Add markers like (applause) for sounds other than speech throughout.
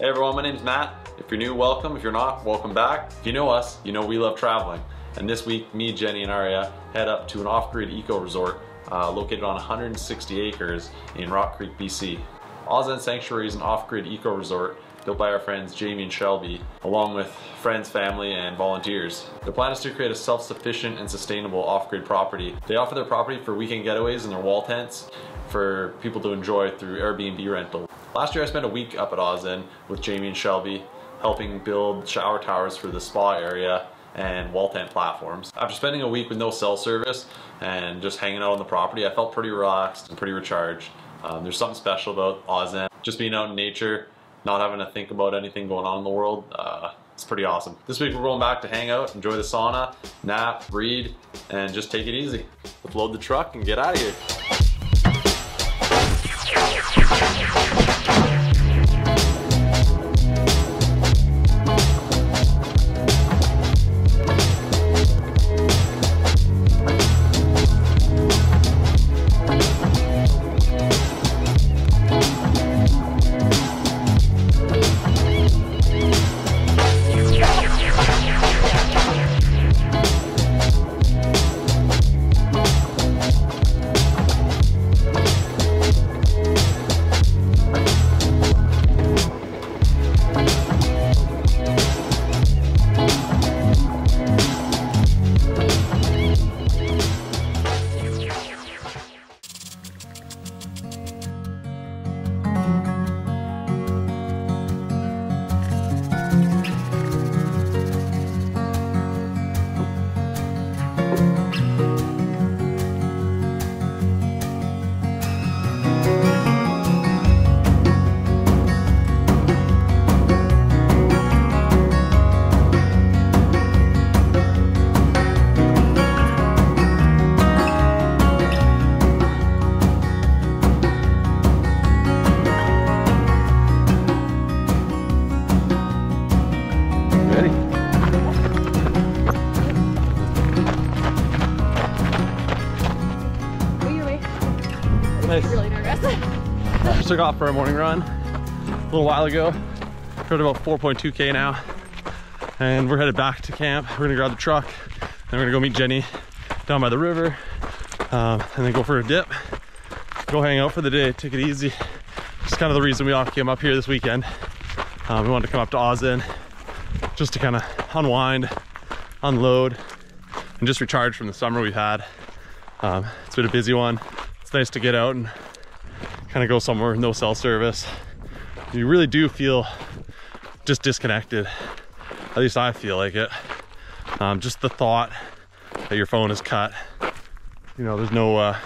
Hey everyone, my name's Matt. If you're new, welcome. If you're not, welcome back. If you know us, you know we love traveling. And this week, me, Jenny, and Aria head up to an off-grid eco resort uh, located on 160 acres in Rock Creek, BC. Azhen Sanctuary is an off-grid eco resort built by our friends Jaymie and Shelby, along with friends, family, and volunteers. The plan is to create a self-sufficient and sustainable off-grid property. They offer their property for weekend getaways in their wall tents for people to enjoy through Airbnb rental. Last year I spent a week up at Azhen with Jaymie and Shelby, helping build shower towers for the spa area and wall tent platforms. After spending a week with no cell service and just hanging out on the property, I felt pretty relaxed and pretty recharged. Um, there's something special about Azhen. Just being out in nature, not having to think about anything going on in the world. Uh, it's pretty awesome. This week we're going back to hang out, enjoy the sauna, nap, read, and just take it easy. Let's load the truck and get out of here. Just took off for a morning run a little while ago. Rode about 4.2k now. And we're headed back to camp. We're gonna grab the truck and we're gonna go meet Jenny down by the river um, and then go for a dip. Go hang out for the day, take it easy. Just kind of the reason we all came up here this weekend. Um, we wanted to come up to Azhen just to kind of unwind, unload, and just recharge from the summer we've had. Um, it's been a busy one. It's nice to get out and kind of go somewhere with no cell service. You really do feel just disconnected. At least I feel like it. Um, just the thought that your phone is cut. You know, there's no uh,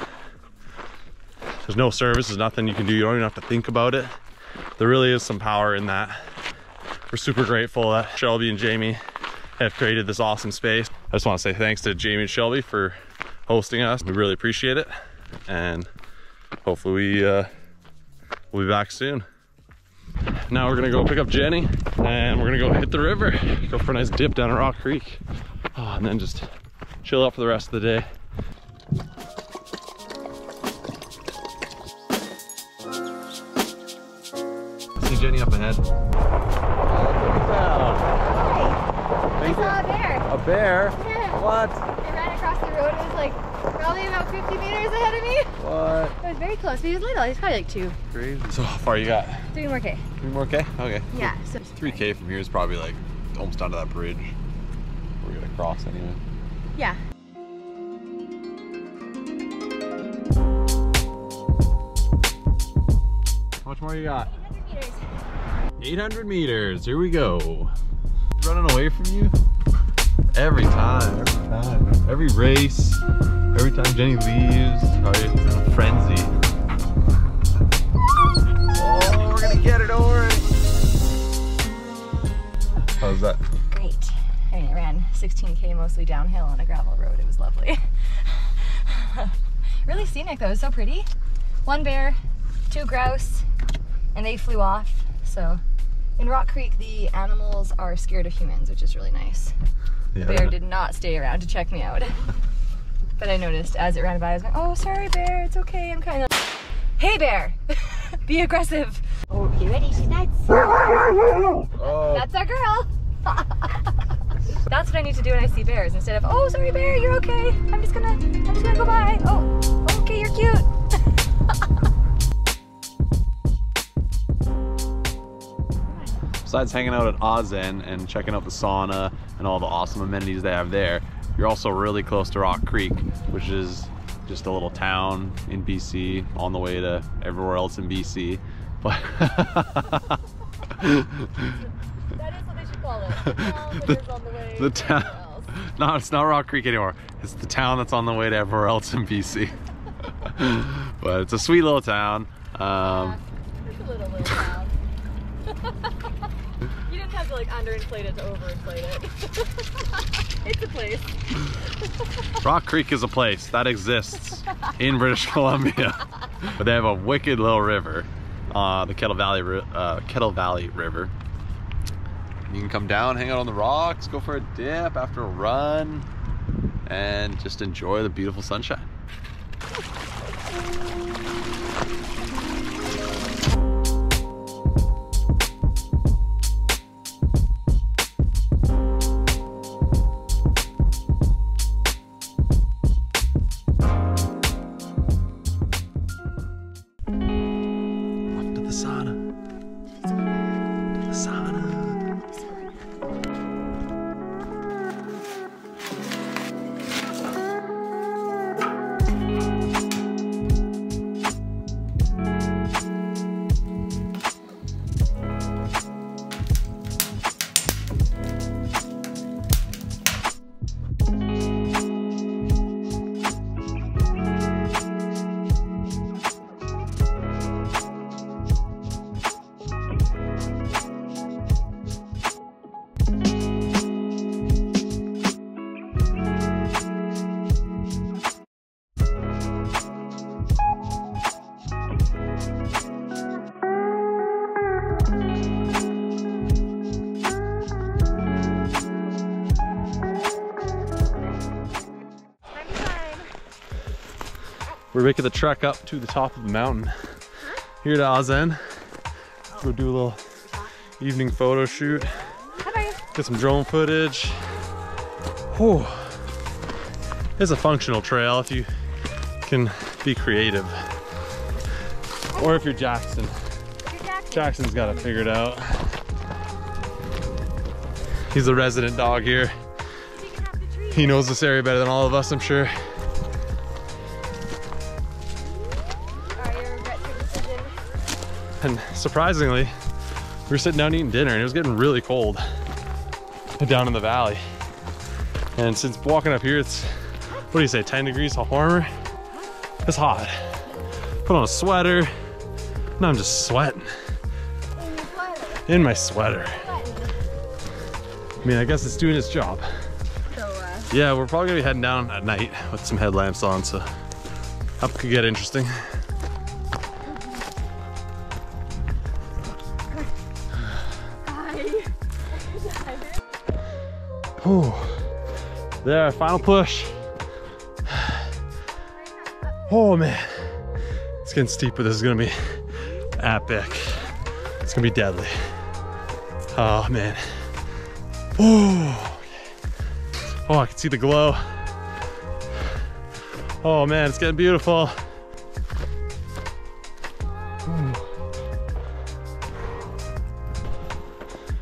there's no service. There's nothing you can do. You don't even have to think about it. There really is some power in that. We're super grateful that Shelby and Jaymie have created this awesome space. I just want to say thanks to Jaymie and Shelby for hosting us. We really appreciate it. And hopefully we, uh, we'll be back soon. Now we're gonna go pick up Jenny and we're gonna go hit the river, go for a nice dip down at Rock Creek, oh, and then just chill out for the rest of the day. See Jenny up ahead. I saw a bear. A bear? Yeah. What? It ran across the road. It was like probably about 50 meters ahead of me. What? It was very close. He was little. He's probably like two, Crazy. So how far you got? three more K. Three more K? Okay. Yeah. So 3K from here is probably like almost down to that bridge. We're gonna cross anyway. Yeah. How much more you got? 800 meters. 800 meters. Here we go. Running away from you? Every time. Every time. Every race. Every time Jenny leaves. It's in a frenzy. Oh, we're gonna get it over it. How's that? Great. I mean, it ran 16K mostly downhill on a gravel road. It was lovely. (laughs) really scenic though. It was so pretty. One bear, two grouse, and they flew off. So in Rock Creek, the animals are scared of humans, which is really nice. Yeah. Bear did not stay around to check me out. (laughs) but I noticed as it ran by, I was going, oh, sorry, bear, it's okay. I'm kind of, (laughs) hey, bear, (laughs) be aggressive. Oh, you ready? She's nuts. Oh, That's our girl. (laughs) That's what I need to do when I see bears. Instead of, oh, sorry, bear, you're okay. I'm just gonna, I'm just gonna go by. Oh, okay, you're cute. Besides hanging out at Azhen and checking out the sauna and all the awesome amenities they have there, you're also really close to Rock Creek, which is just a little town in BC on the way to everywhere else in BC. (laughs) But That is what they should call it. (laughs) The the, the town. (laughs) No, it's not Rock Creek anymore. It's the town that's on the way to everywhere else in BC. but it's a sweet little town. Um, It's a little, little town. Have to like underinflate it to overinflate it. (laughs) it's a place. (laughs) Rock Creek is a place that exists in British Columbia, but they have a wicked little river, uh, the Kettle Valley, uh, Kettle Valley River. You can come down, hang out on the rocks, go for a dip after a run, and just enjoy the beautiful sunshine. We're making the trek up to the top of the mountain. Here to Azhen. Go do a little evening photo shoot. Get some drone footage. Whew. It's a functional trail if you can be creative. Or if you're Jackson. Jackson's got it figured out. He's the resident dog here. He knows this area better than all of us, I'm sure. And surprisingly, we were sitting down eating dinner and it was getting really cold down in the valley. And since walking up here, it's, what do you say, 10 degrees warmer? It's hot. Put on a sweater. Now I'm just sweating in my sweater. I mean, I guess it's doing its job. Uh, yeah, we're probably gonna be heading down at night with some headlamps on, so that could get interesting. Ooh. There, final push. (sighs) Oh man. It's getting steep, but this is gonna be epic. It's gonna be deadly. Oh man. Oh, oh, I can see the glow. Oh man, it's getting beautiful.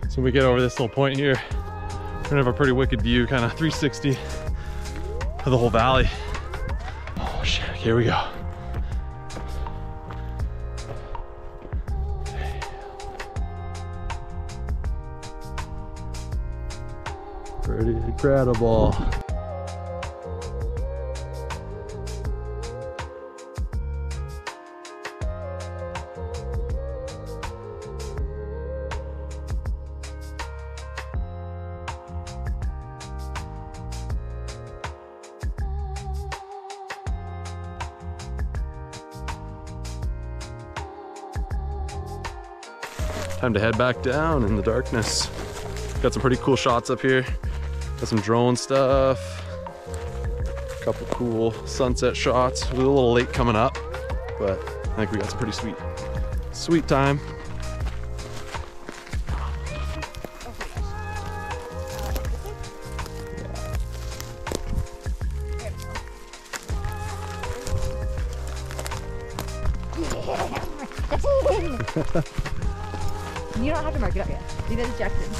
So we get over this little point here, we're gonna have a pretty wicked view, kind of (laughs) 360 of the whole valley. Oh shit, here we go. Pretty incredible. Time to head back down in the darkness. Got some pretty cool shots up here. Got some drone stuff. A couple cool sunset shots. We're a little late coming up, but I think we got some pretty sweet, sweet time. You